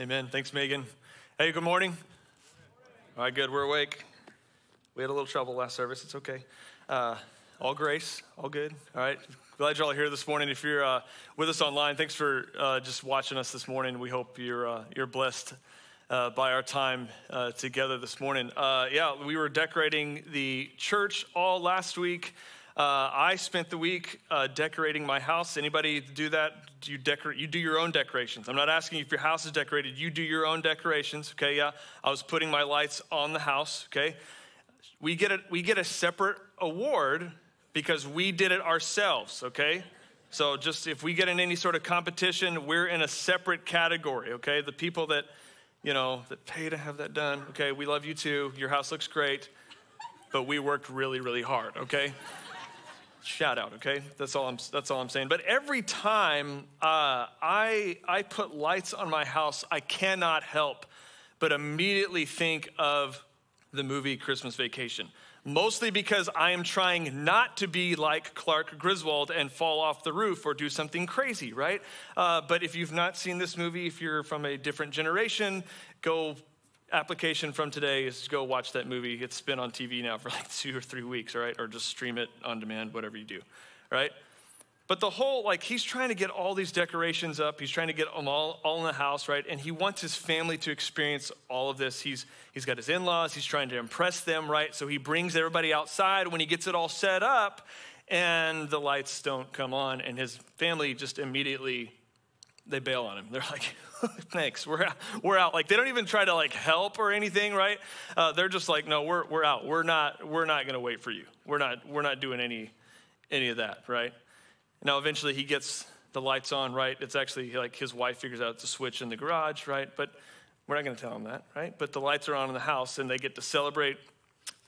Amen. Thanks, Megan. Hey, good morning. All right, good. We're awake. We had a little trouble last service. It's okay. Uh, all grace, all good. All right. Glad you're all here this morning. If you're uh, with us online, thanks for uh, just watching us this morning. We hope you're uh, you're blessed uh, by our time uh, together this morning. yeah, we were decorating the church all last week. Uh, I spent the week uh, decorating my house. Anybody do that? Do you decorate? You do your own decorations. I'm not asking if your house is decorated. You do your own decorations. Okay, yeah. I was putting my lights on the house. Okay, we get a we get a separate award because we did it ourselves. Okay, so just if we get in any sort of competition, we're in a separate category. Okay, the people that you know that pay to have that done. Okay, we love you too. Your house looks great, but we worked really really hard. Okay. Shout out, okay? That's all I'm, that's all I'm saying. But every time uh, I, I put lights on my house, I cannot help but immediately think of the movie Christmas Vacation. Mostly because I am trying not to be like Clark Griswold and fall off the roof or do something crazy, right? Uh, but if you've not seen this movie, if you're from a different generation, go application from today is go watch that movie. It's been on TV now for like two or three weeks, right? Or just stream it on demand, whatever you do, right? But the whole, like, he's trying to get all these decorations up. He's trying to get them all, all in the house, right? And he wants his family to experience all of this. He's, he's got his in laws. He's trying to impress them, right? So he brings everybody outside when he gets it all set up, and the lights don't come on. And his family just immediately, they bail on him. They're like, thanks we're out, we're out. Like they don't even try to like help or anything right? Uh, they're just like no we're, we're out. We're not we're not going to wait for you. We're not we're not doing any any of that right? Now eventually he gets the lights on right? It's actually like his wife figures out a switch in the garage right? But we're not going to tell him that right? But the lights are on in the house and they get to celebrate.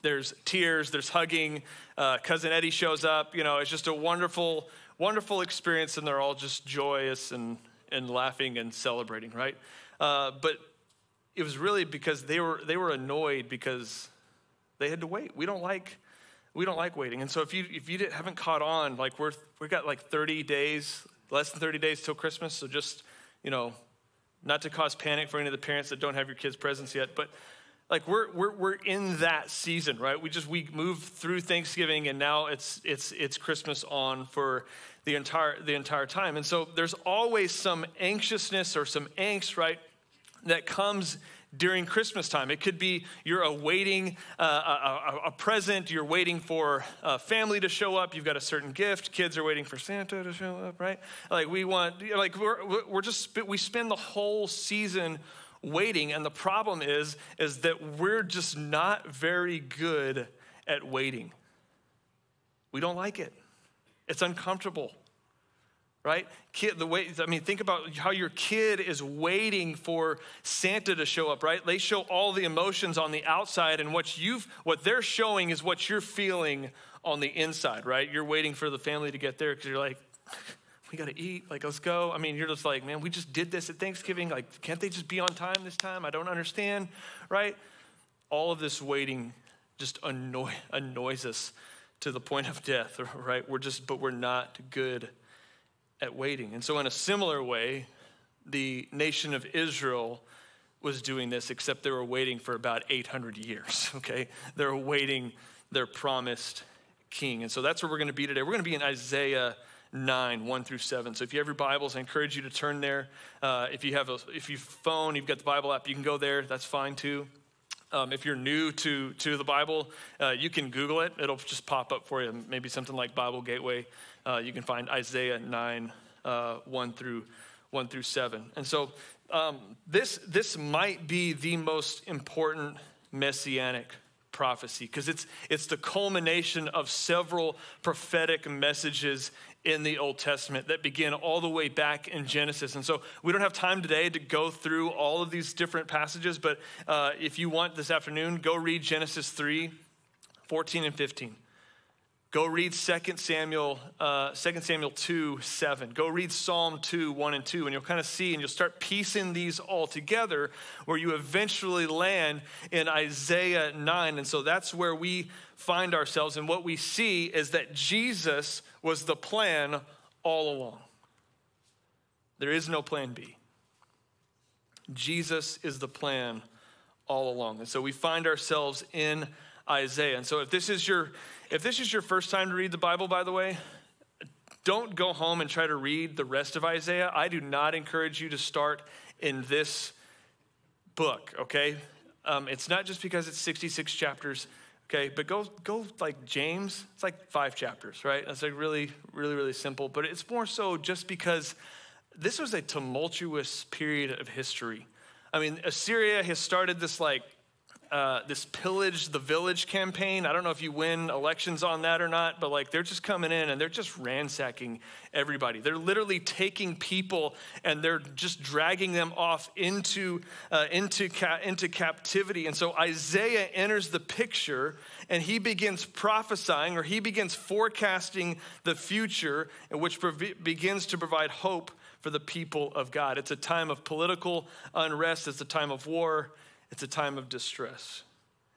There's tears there's hugging. Uh, cousin eddie shows up. You know it's just a wonderful wonderful experience and they're all just joyous and and laughing and celebrating, right? Uh, but it was really because they were they were annoyed because they had to wait. We don't like we don't like waiting, and so if you if you haven't caught on, like we're we got like 30 days, less than 30 days till Christmas, so just you know, not to cause panic for any of the parents that don't have your kids' presents yet, but like we're we're we're in that season, right? We just we move through Thanksgiving and now it's it's it's Christmas on for the entire the entire time. And so there's always some anxiousness or some angst, right, that comes during Christmas time. It could be you're awaiting uh, a, a, present, you're waiting for a family to show up, you've got a certain gift, kids are waiting for Santa to show up, right? Like we want, like we're, we're just, we spend the whole season waiting and the problem is is that we're just not very good at waiting. We don't like it. It's uncomfortable right? Kid the way i mean think about how your kid is waiting for santa to show up right? They show all the emotions on the outside and what you've what they're showing is what you're feeling on the inside right? You're waiting for the family to get there because you're like we got to eat. Like, let's go. I mean, you're just like, man, we just did this at Thanksgiving. Like, can't they just be on time this time? I don't understand, right? All of this waiting just annoy, annoys us to the point of death, right? We're just, but we're not good at waiting. And so, in a similar way, the nation of Israel was doing this, except they were waiting for about 800 years, okay? They're waiting their promised king. And so that's where we're going to be today. We're going to be in Isaiah 9, 1 through 7. So if you have your Bibles, I encourage you to turn there. Uh, if you have a if you phone, you've got the Bible app, you can go there. That's fine too. Um, if you're new to, to the Bible, uh, you can Google it. It'll just pop up for you. Maybe something like Bible Gateway. Uh, you can find Isaiah 9, uh, 1 through 1 through 7. And so um, this, this might be the most important messianic prophecy because it's, it's the culmination of several prophetic messages in the Old Testament that begin all the way back in Genesis. And so we don't have time today to go through all of these different passages, but uh, if you want this afternoon, go read Genesis 3 14 and 15. Go read 2 Samuel, uh, 2 Samuel 2, 7. Go read Psalm 2, 1 and 2, and you'll kind of see and you'll start piecing these all together where you eventually land in Isaiah 9. And so that's where we find ourselves. And what we see is that Jesus was the plan all along. There is no plan B. Jesus is the plan all along. And so we find ourselves in Isaiah. And so if this is your if this is your first time to read the Bible by the way, don't go home and try to read the rest of Isaiah. I do not encourage you to start in this book, okay? Um, it's not just because it's 66 chapters, okay? But go, go like James, it's like five chapters, right? That's like really, really, really simple. But it's more so just because this was a tumultuous period of history. I mean, Assyria has started this like uh, this pillage the village campaign. I don't know if you win elections on that or not, but like they're just coming in and they're just ransacking everybody. They're literally taking people and they're just dragging them off into uh, into ca- into captivity. And so Isaiah enters the picture and he begins prophesying or he begins forecasting the future, which begins to provide hope for the people of God. It's a time of political unrest. It's a time of war it's a time of distress.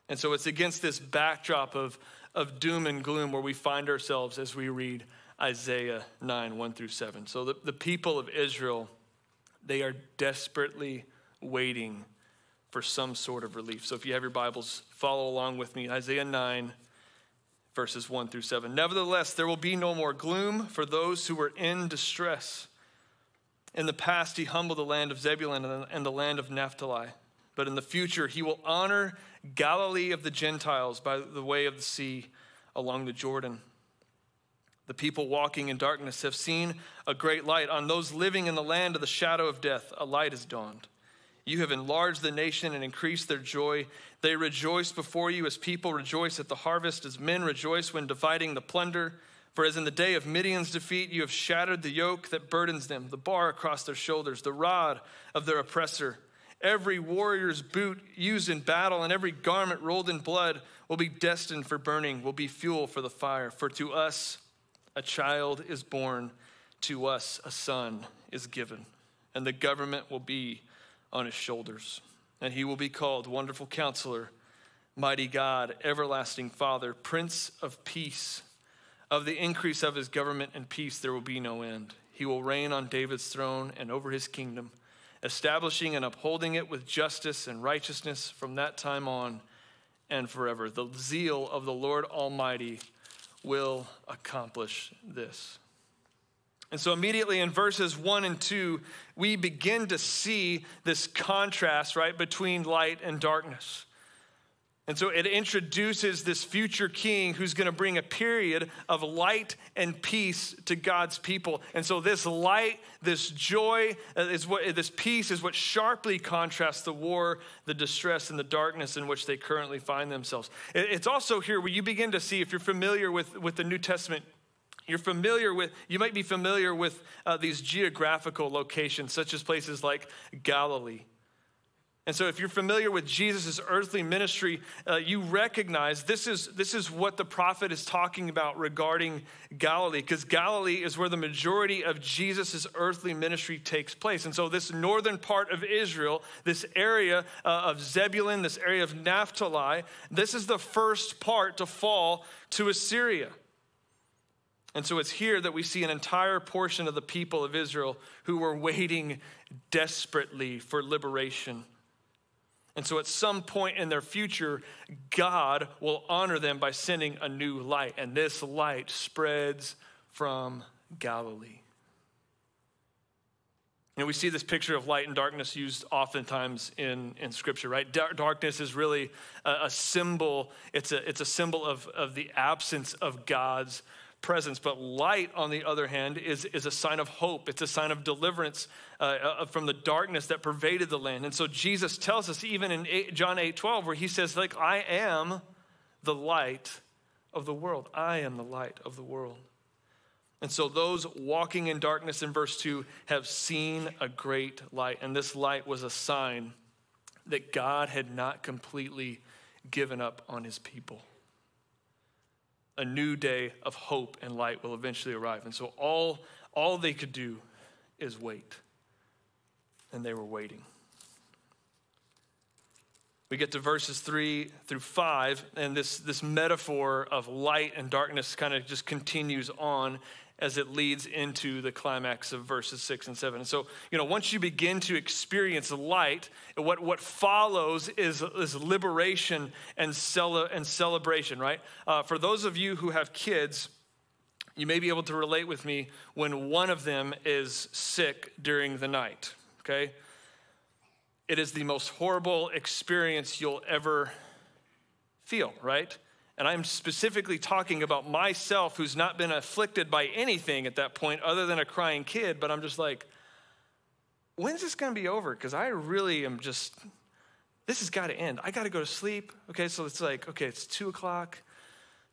And so it's against this backdrop of, of doom and gloom where we find ourselves as we read Isaiah 9, 1 through 7. So the, the people of Israel, they are desperately waiting for some sort of relief. So if you have your Bibles, follow along with me. Isaiah 9, verses 1 through 7. Nevertheless, there will be no more gloom for those who were in distress. In the past, he humbled the land of Zebulun and the land of Naphtali but in the future he will honor Galilee of the Gentiles by the way of the sea along the Jordan. The people walking in darkness have seen a great light. On those living in the land of the shadow of death, a light has dawned. You have enlarged the nation and increased their joy. They rejoice before you as people rejoice at the harvest, as men rejoice when dividing the plunder. For as in the day of Midian's defeat, you have shattered the yoke that burdens them, the bar across their shoulders, the rod of their oppressor. Every warrior's boot used in battle and every garment rolled in blood will be destined for burning, will be fuel for the fire. For to us a child is born, to us a son is given, and the government will be on his shoulders. And he will be called Wonderful Counselor, Mighty God, Everlasting Father, Prince of Peace. Of the increase of his government and peace there will be no end. He will reign on David's throne and over his kingdom establishing and upholding it with justice and righteousness from that time on and forever. The zeal of the Lord Almighty will accomplish this. And so, immediately in verses one and two, we begin to see this contrast, right, between light and darkness. And so it introduces this future king who's going to bring a period of light and peace to God's people. And so this light, this joy, uh, is what this peace is what sharply contrasts the war, the distress, and the darkness in which they currently find themselves. It's also here where you begin to see, if you're familiar with, with the New Testament, you're familiar with, you might be familiar with uh, these geographical locations, such as places like Galilee and so, if you're familiar with Jesus' earthly ministry, uh, you recognize this is, this is what the prophet is talking about regarding Galilee, because Galilee is where the majority of Jesus' earthly ministry takes place. And so, this northern part of Israel, this area uh, of Zebulun, this area of Naphtali, this is the first part to fall to Assyria. And so it's here that we see an entire portion of the people of Israel who were waiting desperately for liberation and so at some point in their future, God will honor them by sending a new light. And this light spreads from Galilee. And we see this picture of light and darkness used oftentimes in, in Scripture, right? darkness is really a, a, symbol, it's a, it's a symbol of, of the absence of God's presence. But light, on the other hand, is, is a sign of hope. It's a sign of deliverance uh, uh from the darkness that pervaded the land. And so Jesus tells us, even in 8, John 8 12, where he says, like, I am the light of the world. I am the light of the world. And so those walking in darkness in verse 2 have seen a great light. And this light was a sign that God had not completely given up on his people a new day of hope and light will eventually arrive. And so all, all they could do is wait. And they were waiting. We get to verses three through five, and this, this metaphor of light and darkness kind of just continues on. as it leads into the climax of verses six and seven. So, you know, once you begin to experience light, what, what follows is, is liberation and, cele- and celebration, right? Uh, for those of you who have kids, you may be able to relate with me when one of them is sick during the night, okay? It is the most horrible experience you'll ever feel, right? And I'm specifically talking about myself who's not been afflicted by anything at that point other than a crying kid, but I'm just like, when's this gonna be over? Because I really am just, this has gotta end. I gotta go to sleep. Okay, so it's like, okay, it's two o'clock.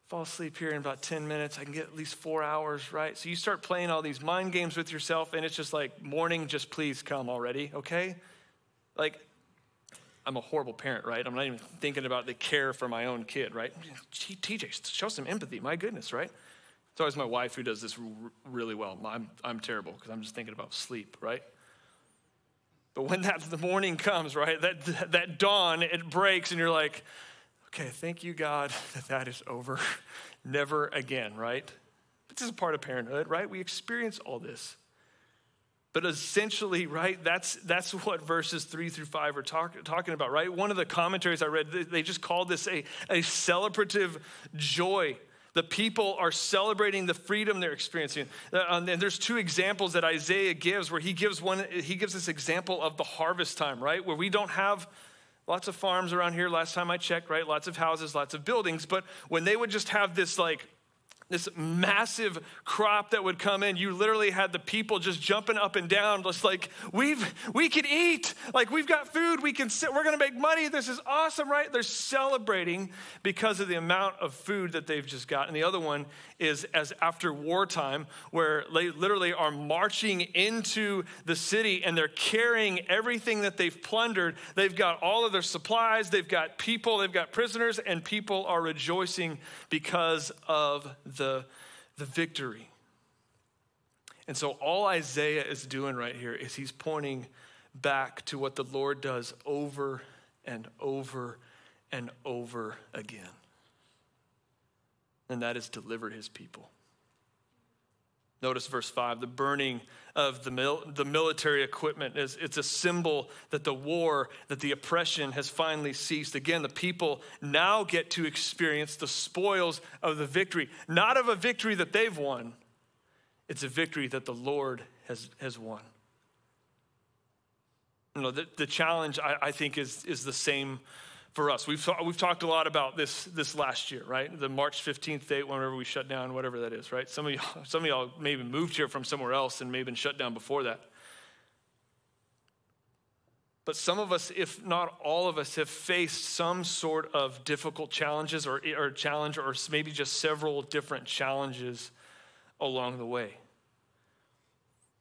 Fall asleep here in about 10 minutes. I can get at least four hours, right? So you start playing all these mind games with yourself, and it's just like, morning, just please come already, okay? Like, I'm a horrible parent, right? I'm not even thinking about the care for my own kid, right? TJ, show some empathy. My goodness, right? It's always my wife who does this really well. I'm, I'm terrible because I'm just thinking about sleep, right? But when that the morning comes, right, that, that dawn, it breaks, and you're like, okay, thank you, God, that that is over. Never again, right? This is a part of parenthood, right? We experience all this. But essentially, right, that's, that's what verses three through five are talk, talking about, right? One of the commentaries I read, they just called this a, a celebrative joy. The people are celebrating the freedom they're experiencing. Uh, and there's two examples that Isaiah gives where he gives one, he gives this example of the harvest time, right? Where we don't have lots of farms around here. Last time I checked, right? Lots of houses, lots of buildings. But when they would just have this like this massive crop that would come in. You literally had the people just jumping up and down just like we've we can eat. Like we've got food. We can sit we're going to make money. This is awesome right? They're celebrating because of the amount of food that they've just got and the other one is as after wartime where they literally are marching into the city and they're carrying everything that they've plundered. They've got all of their supplies. They've got people. They've got prisoners and people are rejoicing because of the, the victory. And so, all Isaiah is doing right here is he's pointing back to what the Lord does over and over and over again. And that is deliver his people. Notice verse 5 the burning of the, mil- the military equipment is it's a symbol that the war, that the oppression has finally ceased. Again, the people now get to experience the spoils of the victory, not of a victory that they've won, it's a victory that the Lord has, has won. You know, the, the challenge, I, I think, is, is the same for us. We've, we've talked a lot about this this last year, right? The March 15th date, whenever we shut down, whatever that is, right? Some of y'all, some of y'all maybe moved here from somewhere else and may have been shut down before that. But some of us, if not all of us, have faced some sort of difficult challenges or, or challenge or maybe just several different challenges along the way.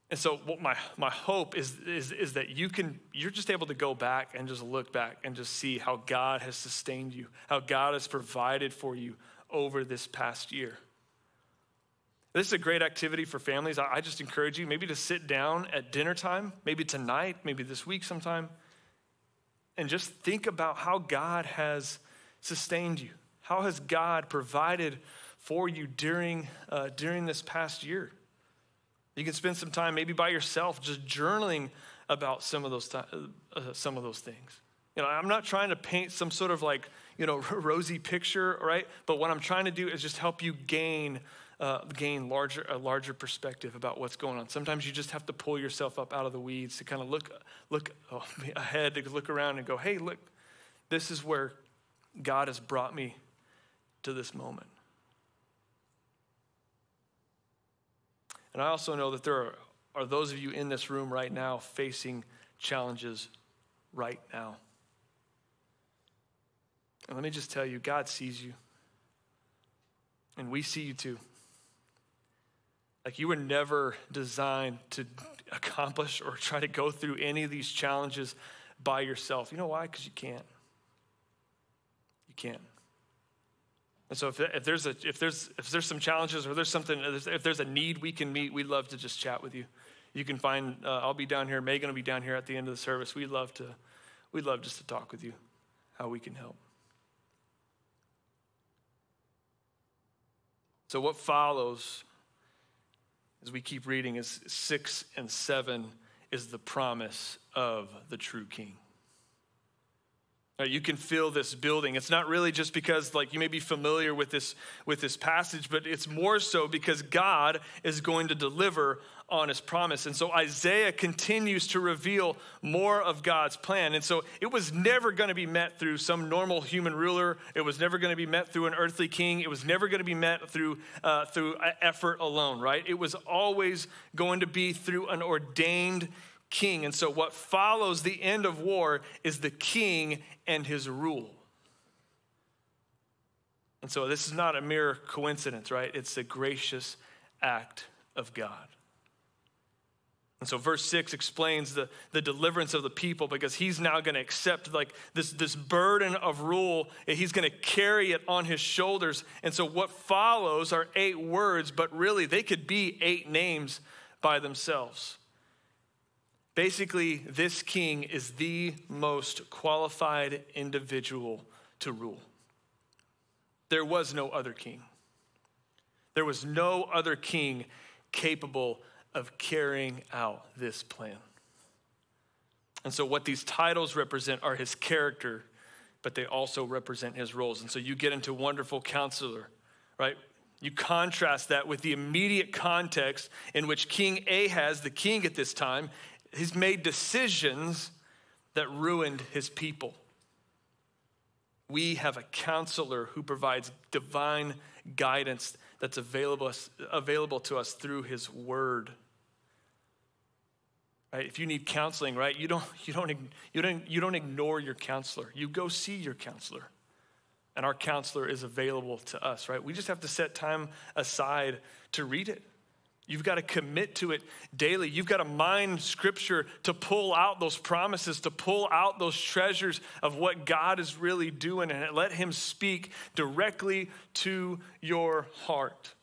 And so what my, my hope is, is, is that you can, you're just able to go back and just look back and just see how God has sustained you, how God has provided for you over this past year. This is a great activity for families. I, just encourage you maybe to sit down at dinner time, maybe tonight, maybe this week sometime, and just think about how God has sustained you. How has God provided for you during, uh, during this past year? You can spend some time maybe by yourself just journaling about some of those, th- uh, some of those things. You know, I'm not trying to paint some sort of like, you know, rosy picture, right? But what I'm trying to do is just help you gain uh, gain larger a larger perspective about what's going on. Sometimes you just have to pull yourself up out of the weeds to kind of look look oh, ahead, to look around and go, "Hey, look, this is where God has brought me to this moment." And I also know that there are, are those of you in this room right now facing challenges right now. And let me just tell you, God sees you. And we see you too. Like you were never designed to accomplish or try to go through any of these challenges by yourself. You know why? Because you can't. You can't. And so if, if, there's a, if, there's, if there's some challenges or there's something, if there's a need we can meet, we'd love to just chat with you. You can find, uh, I'll be down here, Megan will be down here at the end of the service. We'd love to, we'd love just to talk with you, how we can help. So what follows as we keep reading, is six and seven is the promise of the true king. You can feel this building. It's not really just because like you may be familiar with this with this passage, but it's more so because God is going to deliver on his promise. And so Isaiah continues to reveal more of God's plan. And so it was never going to be met through some normal human ruler. It was never going to be met through an earthly king. It was never going to be met through uh, through effort alone, right? It was always going to be through an ordained king. And so, what follows the end of war is the king and his rule. And so, this is not a mere coincidence, right? It's a gracious act of God. And so verse 6 explains the, the deliverance of the people because he's now going to accept like this, this burden of rule. He's going to carry it on his shoulders. And so what follows are eight words, but really they could be eight names by themselves. Basically, this king is the most qualified individual to rule. There was no other king. There was no other king capable of carrying out this plan. And so, what these titles represent are his character, but they also represent his roles. And so, you get into wonderful counselor, right? You contrast that with the immediate context in which King Ahaz, the king at this time, he's made decisions that ruined his people. We have a counselor who provides divine guidance that's available, available to us through his word. Right? If you need counseling, right, you don't, you, don't, you, don't, you don't ignore your counselor. You go see your counselor. And our counselor is available to us, right? We just have to set time aside to read it. You've got to commit to it daily. You've got to mine scripture to pull out those promises, to pull out those treasures of what God is really doing, and let Him speak directly to your heart.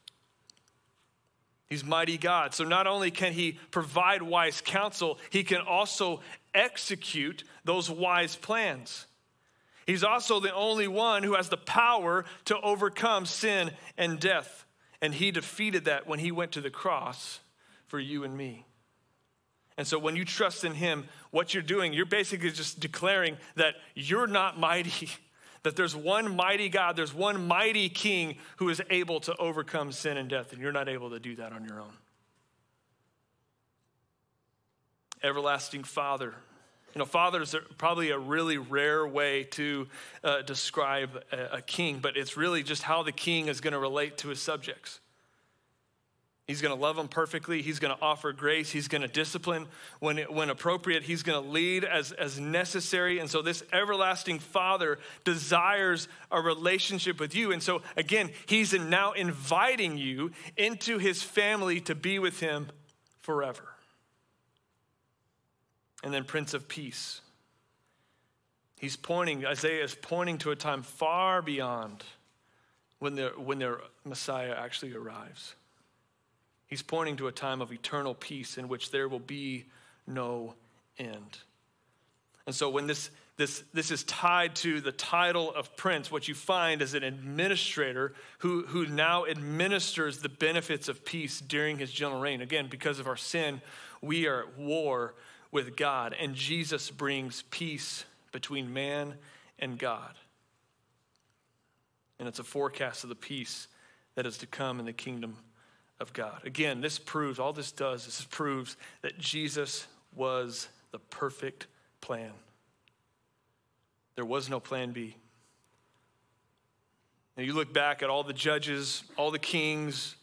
He's mighty God. So not only can He provide wise counsel, He can also execute those wise plans. He's also the only one who has the power to overcome sin and death. And he defeated that when he went to the cross for you and me. And so when you trust in him, what you're doing, you're basically just declaring that you're not mighty, that there's one mighty God, there's one mighty king who is able to overcome sin and death, and you're not able to do that on your own. Everlasting Father, you know, fathers are probably a really rare way to uh, describe a, a king, but it's really just how the king is going to relate to his subjects. He's going to love them perfectly. He's going to offer grace. He's going to discipline when, when appropriate. He's going to lead as, as necessary. And so, this everlasting Father desires a relationship with you. And so, again, He's now inviting you into His family to be with Him forever and then Prince of Peace. He's pointing, Isaiah is pointing to a time far beyond when their, when their Messiah actually arrives. He's pointing to a time of eternal peace in which there will be no end. And so when this, this, this is tied to the title of prince, what you find is an administrator who, who now administers the benefits of peace during his general reign. Again, because of our sin, we are at war with God, and Jesus brings peace between man and God. And it's a forecast of the peace that is to come in the kingdom of God. Again, this proves, all this does, this proves that Jesus was the perfect plan. There was no plan B. Now you look back at all the judges, all the kings,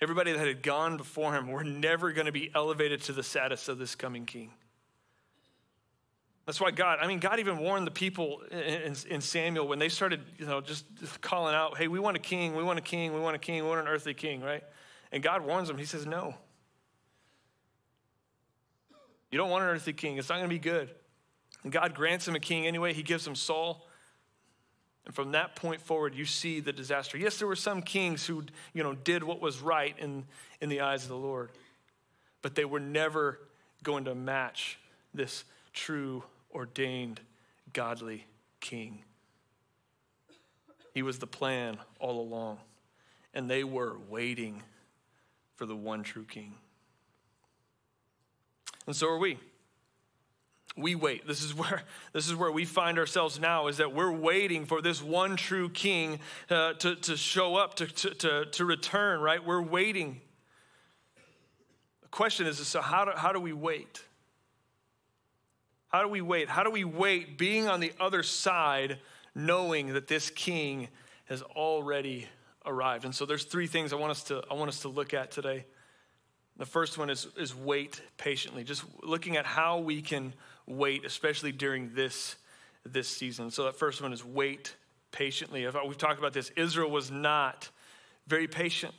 Everybody that had gone before him were never going to be elevated to the status of this coming king. That's why God, I mean, God even warned the people in, in, Samuel when they started, you know, just calling out, hey, we want a king, we want a king, we want a king, we want an earthly king, right? And God warns them. He says, no. You don't want an earthly king. It's not going to be good. And God grants him a king anyway. He gives him Saul. And from that point forward, you see the disaster. Yes, there were some kings who, you know, did what was right in, in the eyes of the Lord, but they were never going to match this true, ordained, godly king. He was the plan all along, and they were waiting for the one true king. And so are we. We wait. This is where this is where we find ourselves now. Is that we're waiting for this one true King uh, to, to show up, to, to, to return. Right? We're waiting. The question is, so how do, how do we wait? How do we wait? How do we wait being on the other side, knowing that this King has already arrived? And so there's three things I want us to I want us to look at today. The first one is, is wait patiently, just looking at how we can wait, especially during this, this season. So, that first one is wait patiently. We've talked about this. Israel was not very patient.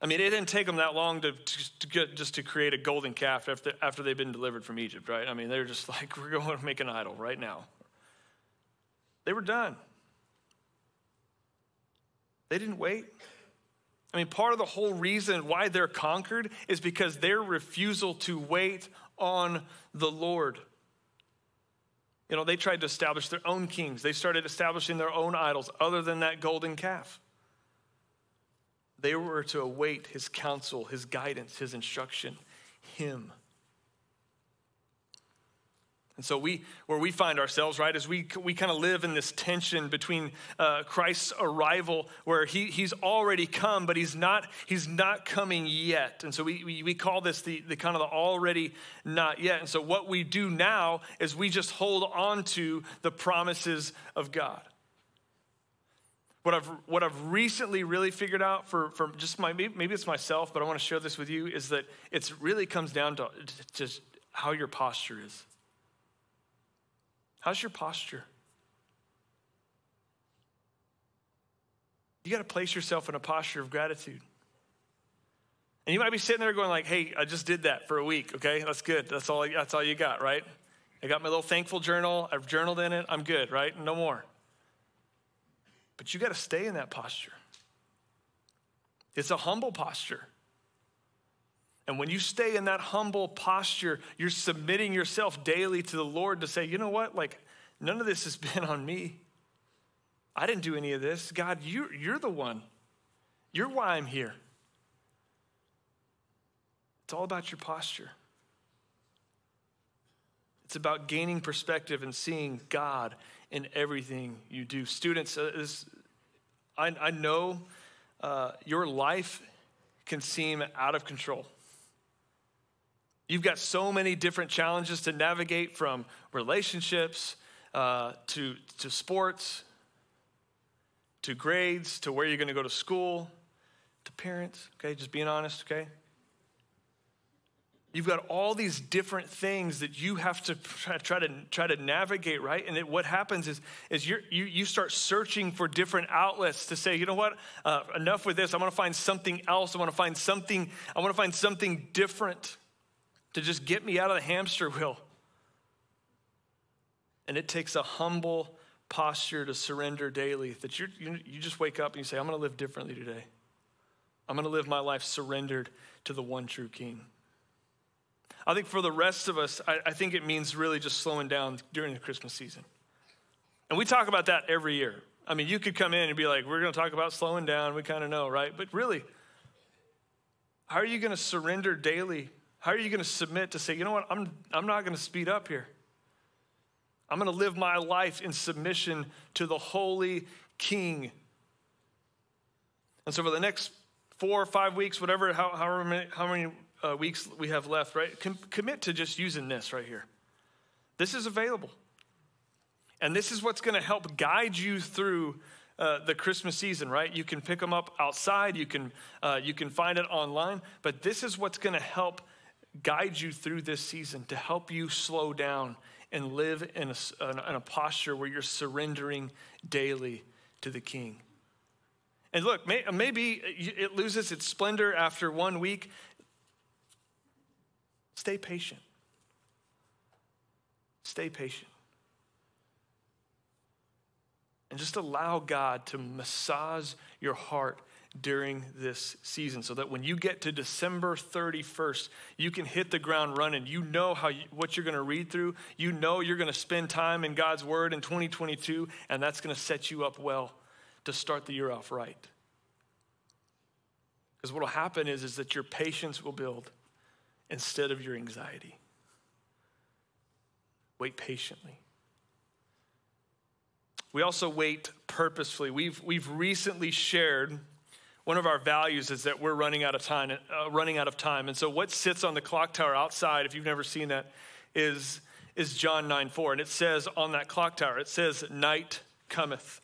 I mean, it didn't take them that long to, to, to get, just to create a golden calf after, after they've been delivered from Egypt, right? I mean, they're just like, we're going to make an idol right now. They were done. They didn't wait. I mean, part of the whole reason why they're conquered is because their refusal to wait on the Lord. You know, they tried to establish their own kings, they started establishing their own idols other than that golden calf. They were to await his counsel, his guidance, his instruction, him. And so we, where we find ourselves, right, is we, we kind of live in this tension between uh, Christ's arrival, where he, he's already come, but he's not, he's not coming yet. And so we, we, we call this the, the kind of the already not yet. And so what we do now is we just hold on to the promises of God. What I've, what I've recently really figured out for, for just my, maybe it's myself, but I want to share this with you, is that it really comes down to just how your posture is. How's your posture? You got to place yourself in a posture of gratitude. And you might be sitting there going like, "Hey, I just did that for a week. Okay, that's good. That's all. That's all you got, right? I got my little thankful journal. I've journaled in it. I'm good, right? No more." But you got to stay in that posture. It's a humble posture. And when you stay in that humble posture, you're submitting yourself daily to the Lord to say, you know what? Like, none of this has been on me. I didn't do any of this. God, you, you're the one. You're why I'm here. It's all about your posture. It's about gaining perspective and seeing God in everything you do. Students, uh, this, I, I, know uh, your life can seem out of control. You've got so many different challenges to navigate from relationships uh, to, to sports to grades to where you're going to go to school to parents, okay? Just being honest, okay? You've got all these different things that you have to try to try to navigate, right? And it, what happens is, is you you start searching for different outlets to say, you know what, uh, enough with this. I want to find something else. I want to find something. I want to find something different to just get me out of the hamster wheel. And it takes a humble posture to surrender daily that you you just wake up and you say, I'm going to live differently today. I'm going to live my life surrendered to the one true King. I think for the rest of us, I, I think it means really just slowing down during the Christmas season. And we talk about that every year. I mean, you could come in and be like, we're going to talk about slowing down. We kind of know, right? But really, how are you going to surrender daily how are you going to submit to say, you know what, I'm, I'm not going to speed up here? I'm going to live my life in submission to the holy king. And so, for the next four or five weeks, whatever, how, however many, how many uh, weeks we have left, right? Com- commit to just using this right here. This is available. And this is what's going to help guide you through uh, the Christmas season, right? You can pick them up outside, you can, uh, you can find it online, but this is what's going to help guide you through this season to help you slow down and live in a, in a posture where you're surrendering daily to the King. And look, may, maybe it loses its splendor after one week. Stay patient. Stay patient. And just allow God to massage your heart during this season so that when you get to December 31st, you can hit the ground running. You know how you, what you're going to read through. You know you're going to spend time in God's word in 2022 and that's going to set you up well to start the year off right. Because what will happen is, is that your patience will build instead of your anxiety. Wait patiently. We also wait purposefully. We've, we've recently shared one of our values is that we're running out of time, uh, running out of time. And so what sits on the clock tower outside, if you've never seen that, is, is John 9 4. And it says on that clock tower, it says, Night cometh.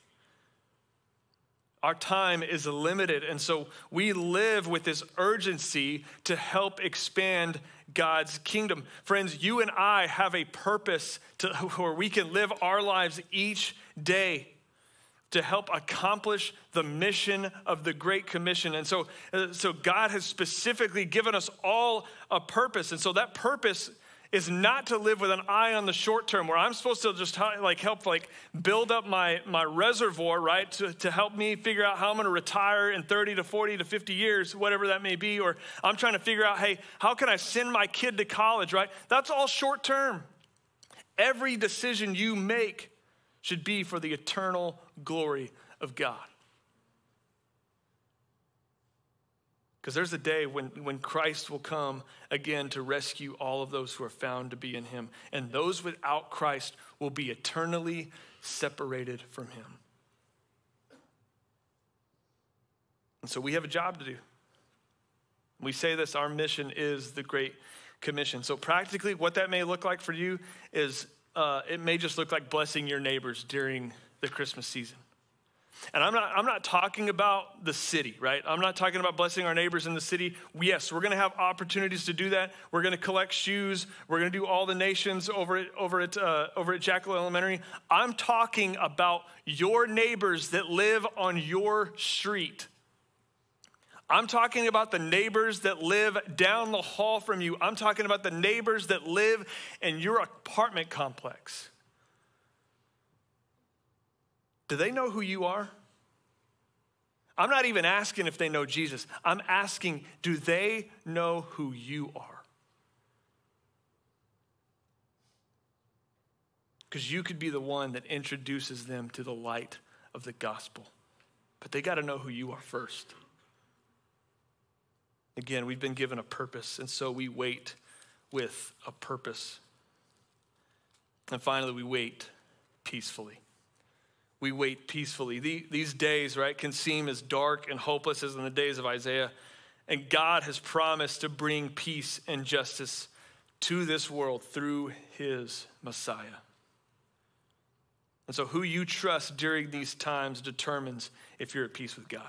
Our time is limited. And so we live with this urgency to help expand God's kingdom. Friends, you and I have a purpose to, where we can live our lives each day to help accomplish the mission of the Great Commission. And so, uh, so God has specifically given us all a purpose. And so that purpose is not to live with an eye on the short term where i'm supposed to just like help like build up my my reservoir right to, to help me figure out how i'm going to retire in 30 to 40 to 50 years whatever that may be or i'm trying to figure out hey how can i send my kid to college right that's all short term every decision you make should be for the eternal glory of god Because there's a day when, when Christ will come again to rescue all of those who are found to be in him. And those without Christ will be eternally separated from him. And so we have a job to do. We say this our mission is the Great Commission. So, practically, what that may look like for you is uh, it may just look like blessing your neighbors during the Christmas season. And I'm not, I'm not talking about the city, right? I'm not talking about blessing our neighbors in the city. Yes, we're going to have opportunities to do that. We're going to collect shoes. We're going to do all the nations over at, over at, uh, over at Jackal Elementary. I'm talking about your neighbors that live on your street. I'm talking about the neighbors that live down the hall from you. I'm talking about the neighbors that live in your apartment complex. Do they know who you are? I'm not even asking if they know Jesus. I'm asking, do they know who you are? Because you could be the one that introduces them to the light of the gospel. But they got to know who you are first. Again, we've been given a purpose, and so we wait with a purpose. And finally, we wait peacefully we wait peacefully. These days, right, can seem as dark and hopeless as in the days of Isaiah. And God has promised to bring peace and justice to this world through his Messiah. And so, who you trust during these times determines if you're at peace with God.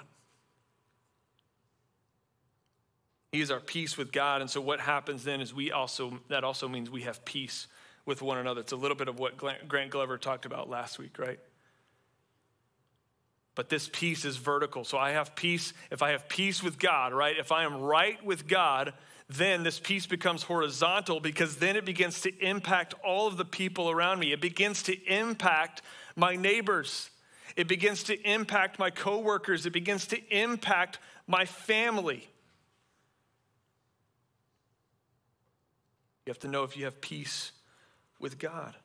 He is our peace with God. And so, what happens then is we also, that also means we have peace with one another. It's a little bit of what Grant Glover talked about last week, right? But this peace is vertical. So I have peace. If I have peace with God, right? If I am right with God, then this peace becomes horizontal because then it begins to impact all of the people around me. It begins to impact my neighbors. It begins to impact my coworkers. It begins to impact my family. You have to know if you have peace with God.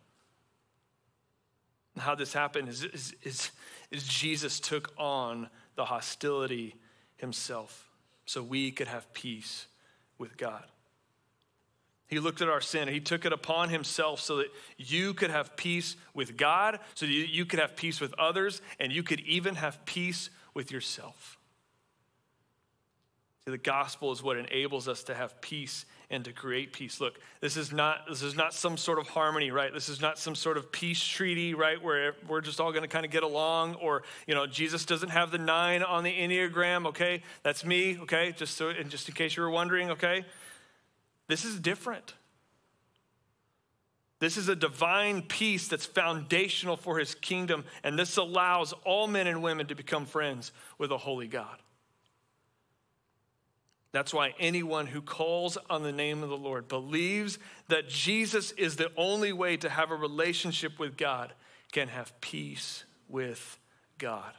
And how this happened is, is, is is Jesus took on the hostility himself so we could have peace with God. He looked at our sin and he took it upon himself so that you could have peace with God, so that you could have peace with others, and you could even have peace with yourself. See, the gospel is what enables us to have peace and to create peace. Look, this is not this is not some sort of harmony, right? This is not some sort of peace treaty, right, where we're just all going to kind of get along or, you know, Jesus doesn't have the 9 on the Enneagram, okay? That's me, okay? Just so and just in case you were wondering, okay? This is different. This is a divine peace that's foundational for his kingdom, and this allows all men and women to become friends with a holy God. That's why anyone who calls on the name of the Lord believes that Jesus is the only way to have a relationship with God can have peace with God.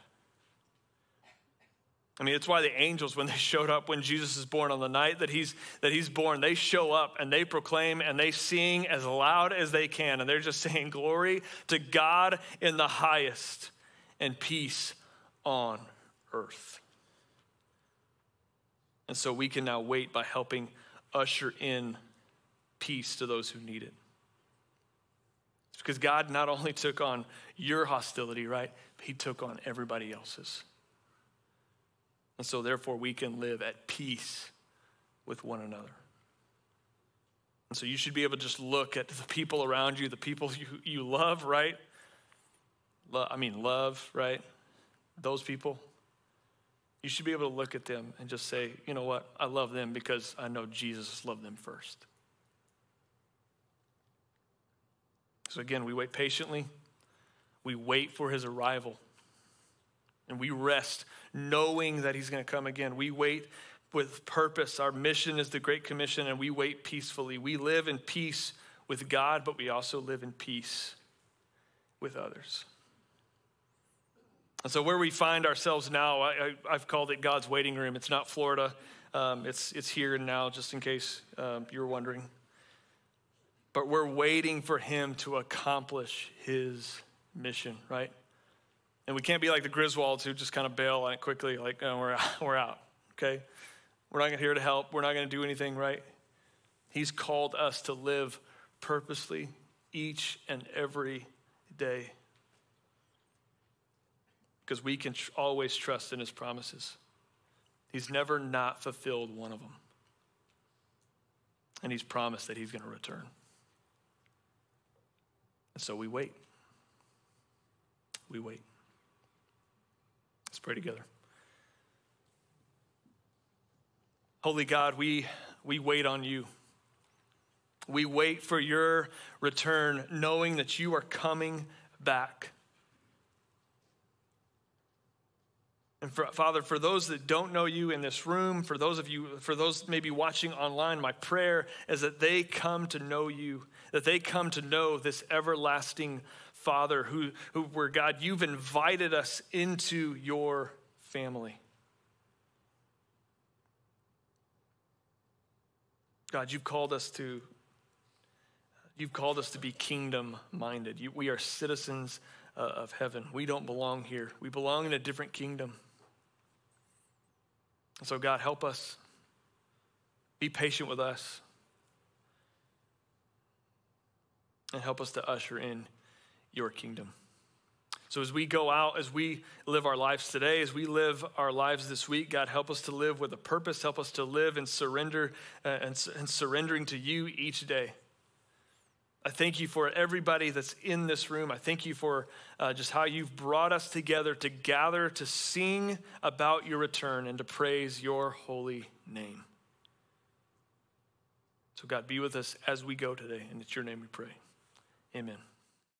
I mean, it's why the angels, when they showed up when Jesus is born on the night that he's, that he's born, they show up and they proclaim and they sing as loud as they can. And they're just saying, Glory to God in the highest and peace on earth. And so we can now wait by helping usher in peace to those who need it. It's because God not only took on your hostility, right? He took on everybody else's. And so, therefore, we can live at peace with one another. And so, you should be able to just look at the people around you, the people you, you love, right? Lo- I mean, love, right? Those people. You should be able to look at them and just say, you know what? I love them because I know Jesus loved them first. So, again, we wait patiently, we wait for his arrival, and we rest knowing that he's going to come again. We wait with purpose. Our mission is the Great Commission, and we wait peacefully. We live in peace with God, but we also live in peace with others. And so, where we find ourselves now, I, have called it God's waiting room. It's not Florida, um, it's, it's here and now, just in case um, you're wondering but we're waiting for him to accomplish his mission, right? And we can't be like the Griswolds who just kind of bail on it quickly, like, oh, we're, out, we're out, okay? We're not here to help. We're not going to do anything, right? He's called us to live purposely each and every day because we can tr- always trust in his promises. He's never not fulfilled one of them. And he's promised that he's going to return. And so we wait. We wait. Let's pray together. Holy God, we, we wait on you. We wait for your return, knowing that you are coming back. And for, Father, for those that don't know you in this room, for those of you, for those maybe watching online, my prayer is that they come to know you, that they come to know this everlasting Father who, who where God, you've invited us into your family. God, you've called us to you've called us to be kingdom minded. You, we are citizens uh, of heaven. We don't belong here. We belong in a different kingdom. And so, God, help us. Be patient with us. And help us to usher in your kingdom. So, as we go out, as we live our lives today, as we live our lives this week, God, help us to live with a purpose. Help us to live and surrender uh, and, and surrendering to you each day. I thank you for everybody that's in this room. I thank you for uh, just how you've brought us together to gather to sing about your return and to praise your holy name. So, God, be with us as we go today. And it's your name we pray. Amen.